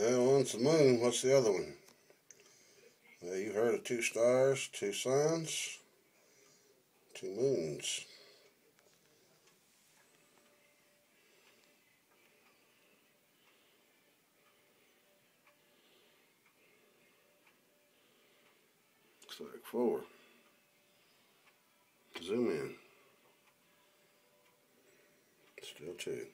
one's the moon. What's the other one? Well, you heard of two stars, two suns, two moons. Looks like four. Zoom in. Still two.